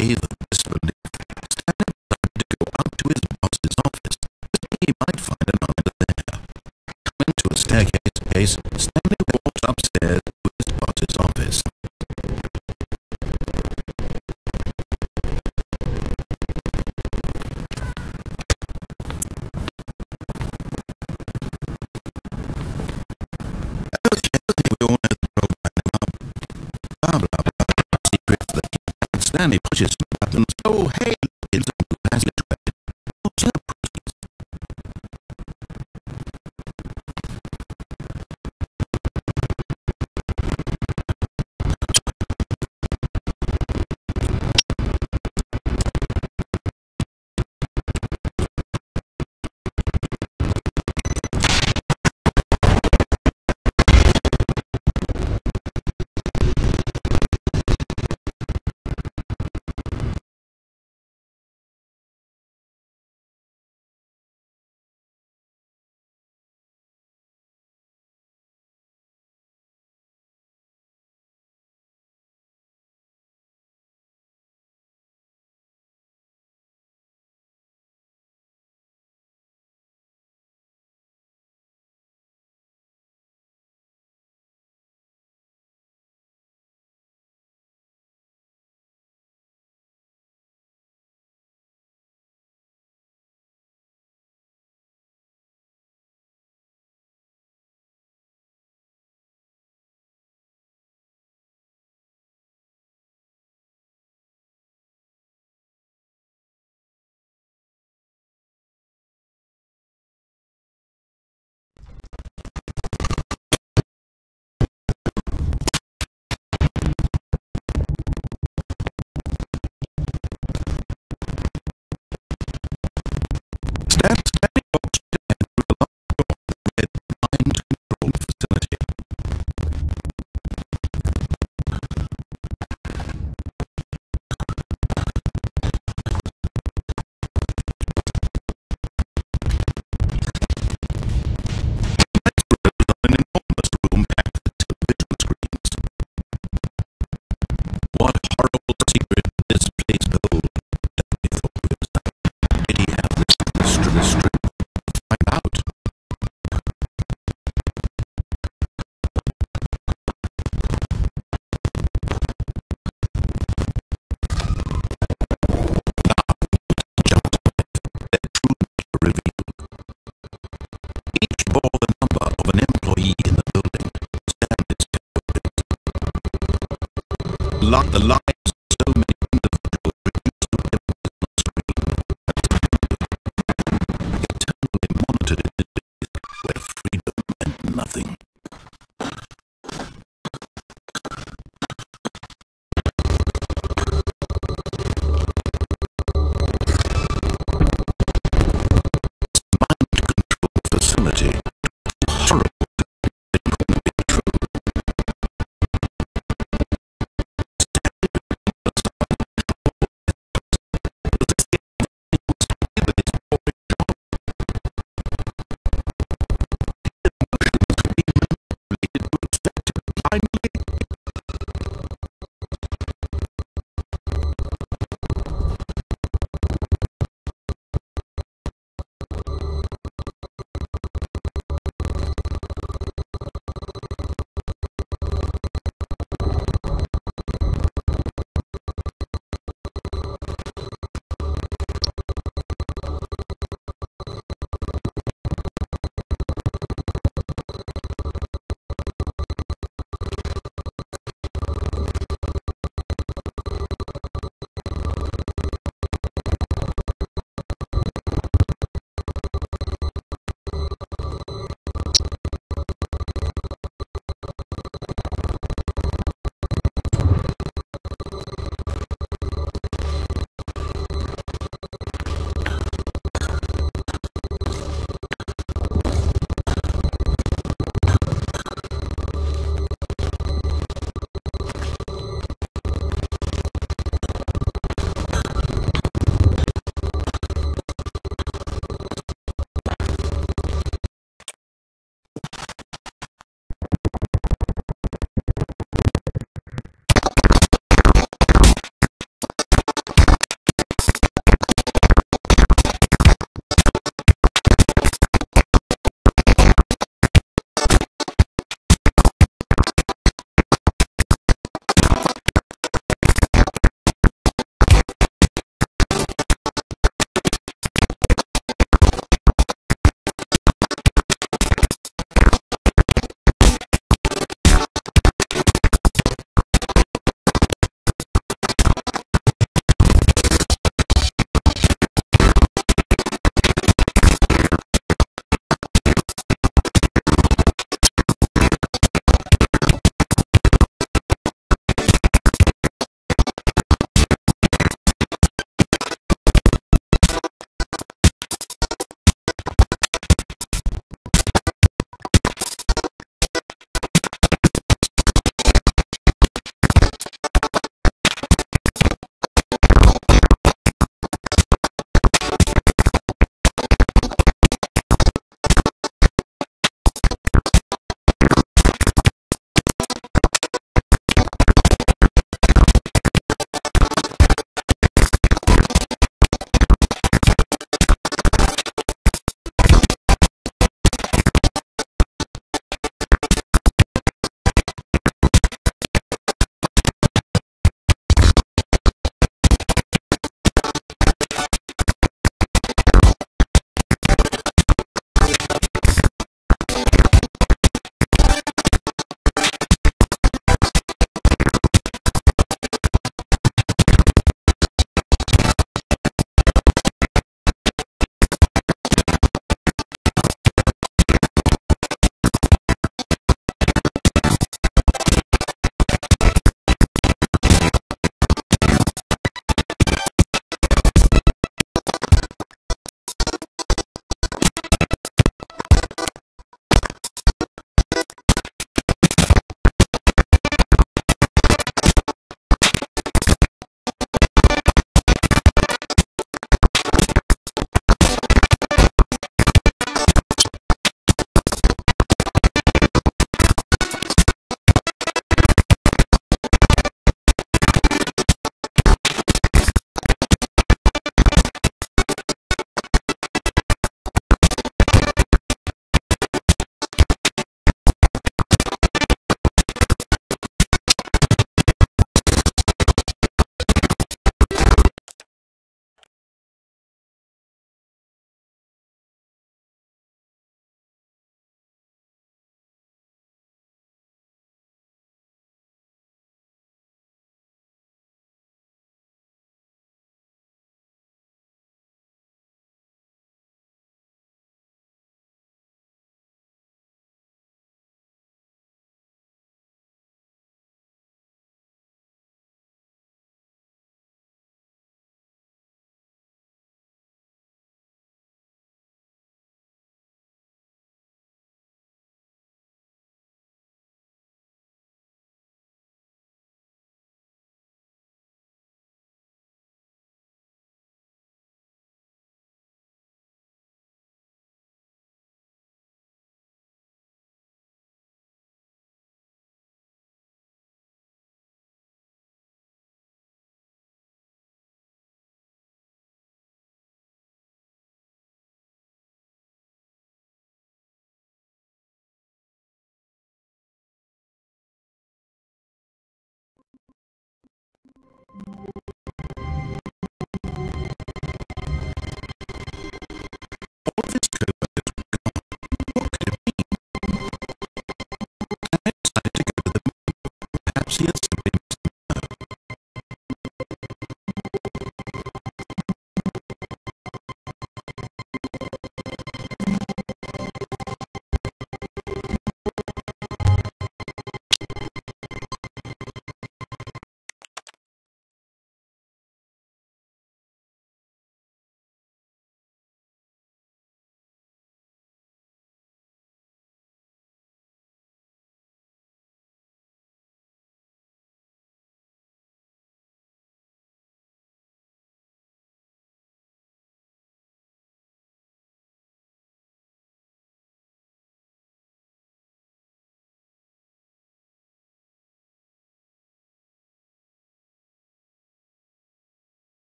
way that this Stanley decided to go out to his boss's office, thinking he might find an answer there. Coming to a staircase case, Stanley walked upstairs to his boss's office. Okay, we all know and he pushes the button. Oh, hey, lock the, lock.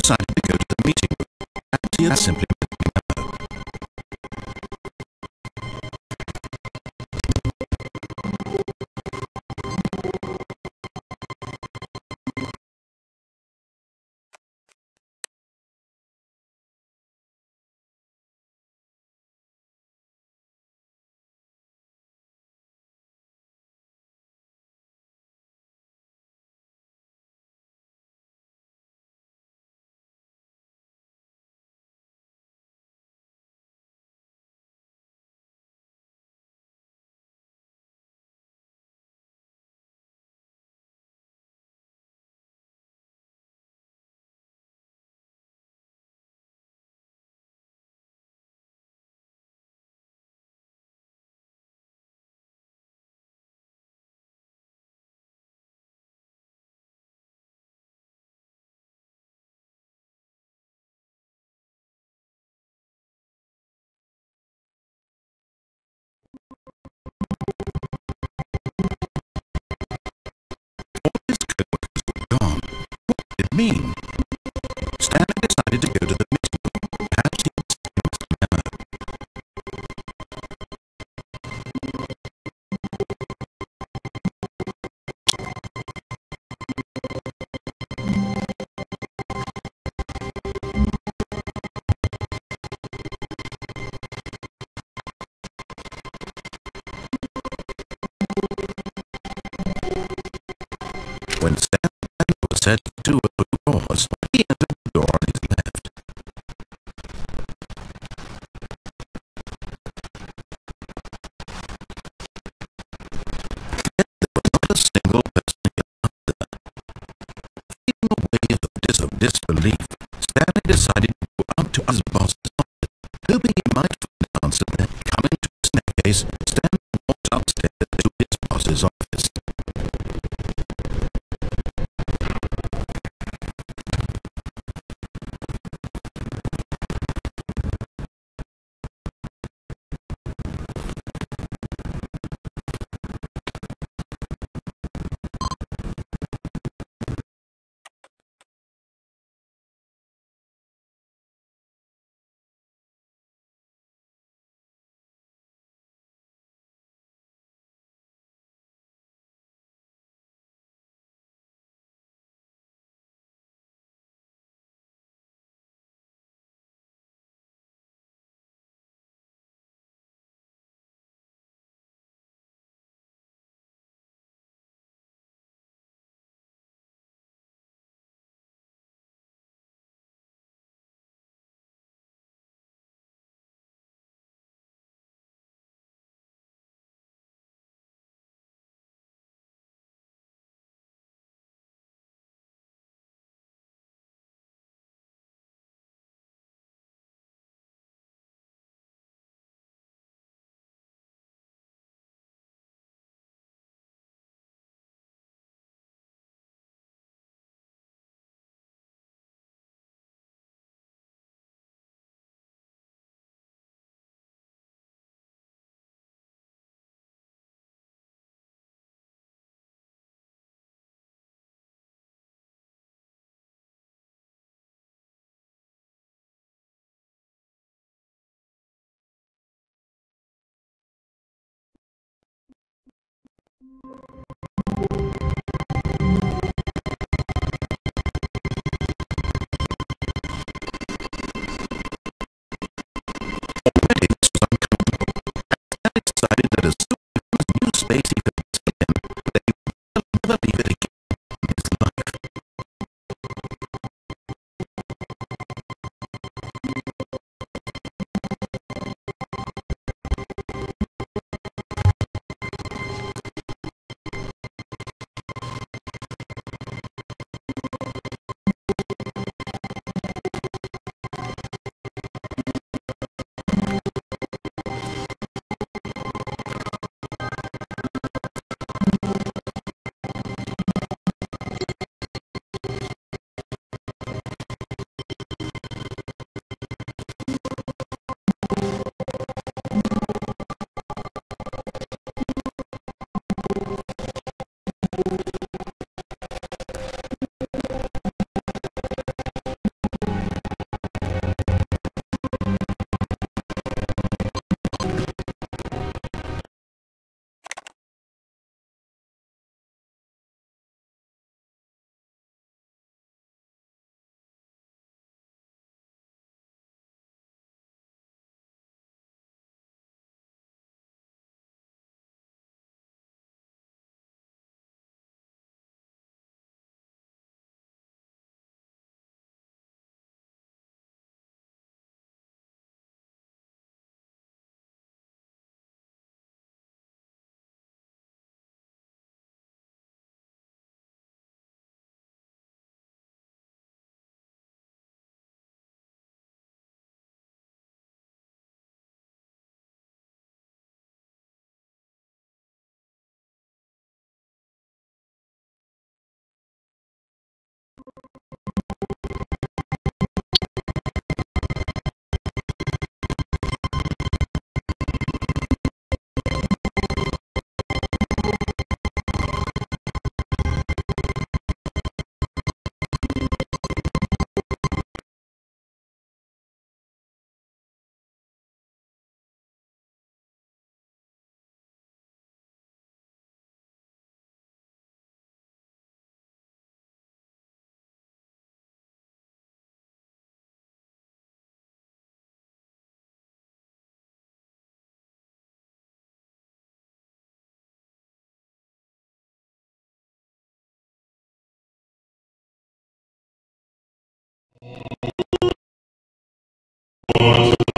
Decided to go to the meeting. Room, and he had mean? Stanley decided to go to the meeting room. Perhaps he him memo. When Stanley said to open doors, he entered the door on his left. Yet there was not a single person either. Feeling a wave of, dis- of disbelief, Stanley decided to go out to his boss's office, hoping he might find an answer there. Coming to the staircase, Stanley Ooh. Lord.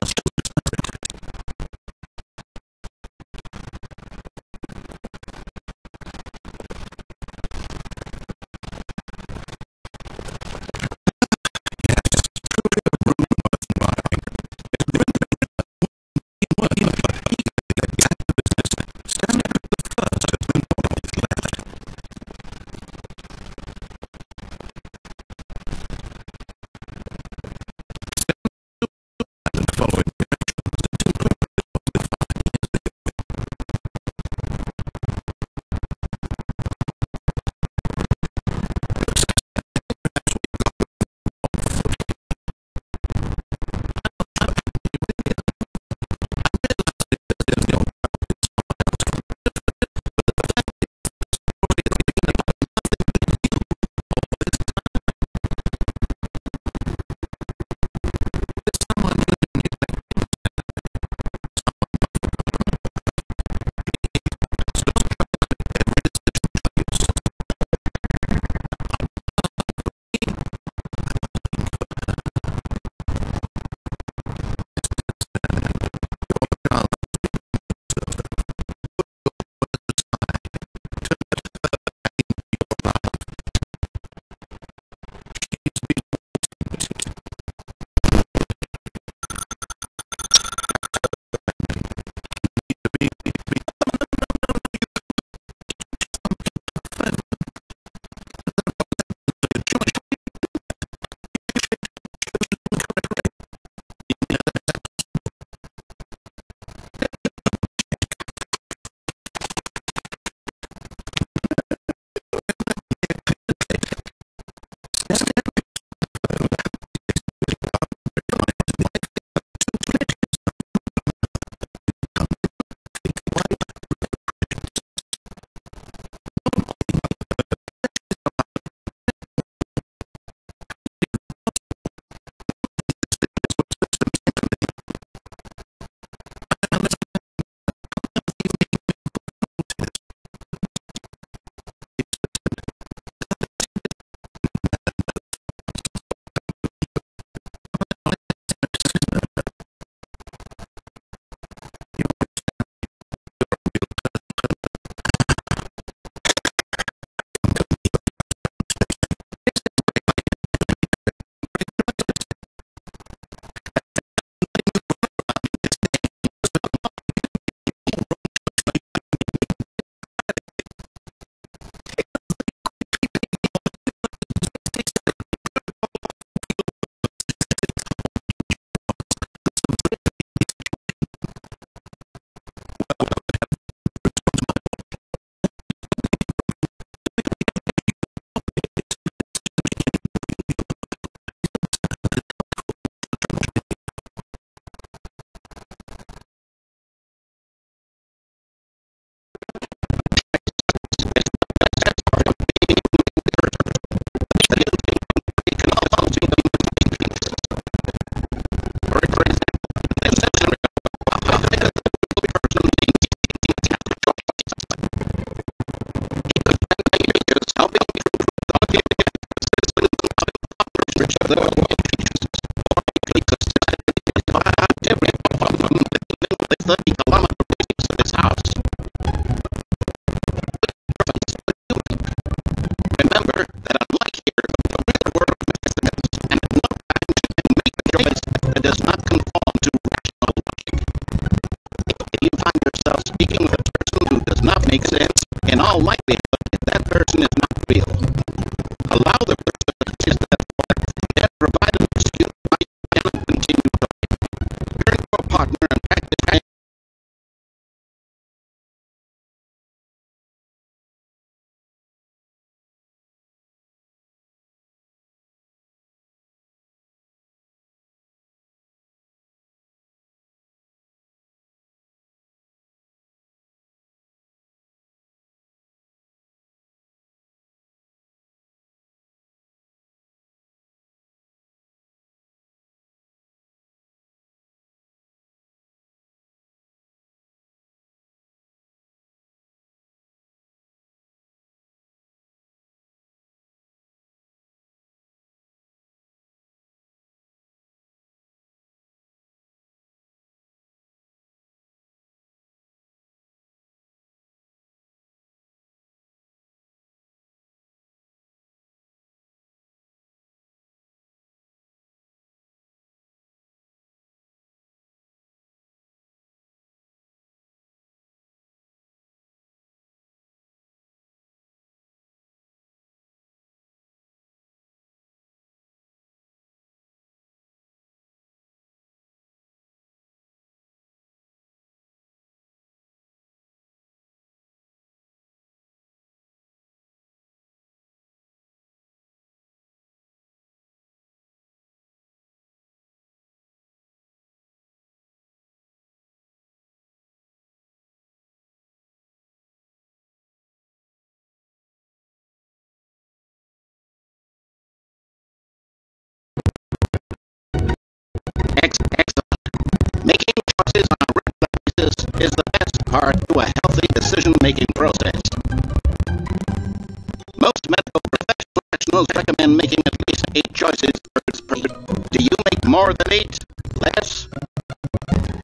Following that that you can make a choice that does not conform to rational logic. If you find yourself speaking with a person who does not make sense, in all likelihood, that person is not real. Allow the person to choose Ex- Excellent. Making choices on a regular basis is the best part to a healthy decision-making process. Most medical professionals recommend making at least eight choices per person. Do you make more than eight? Less?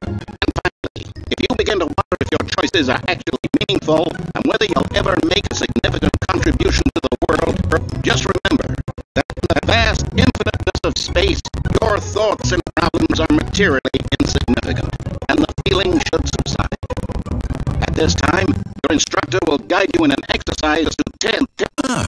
And finally, if you begin to wonder if your choices are actually meaningful and whether you'll ever make a significant contribution to the world, just remember that the vast infiniteness of space, your thoughts and problems are materially insignificant, and the feeling should subside. At this time, your instructor will guide you in an exercise to tell. Ah.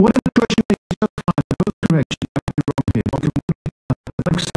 Choice you make is just. Thanks